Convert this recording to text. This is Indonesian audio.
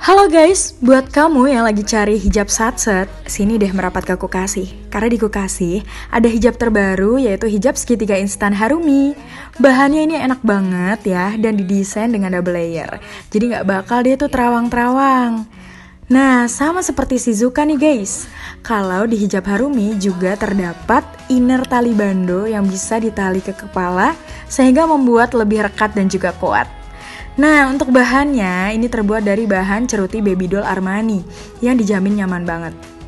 Halo guys, buat kamu yang lagi cari hijab satset, sini deh merapat ke Kukasih. Karena di Kukasih ada hijab terbaru yaitu hijab segitiga instan Harumi. Bahannya ini enak banget ya dan didesain dengan double layer. Jadi nggak bakal dia tuh terawang-terawang. Nah, sama seperti Shizuka nih guys. Kalau di hijab Harumi juga terdapat inner tali bando yang bisa ditali ke kepala sehingga membuat lebih rekat dan juga kuat. Nah, untuk bahannya ini terbuat dari bahan ceruti baby doll Armani yang dijamin nyaman banget.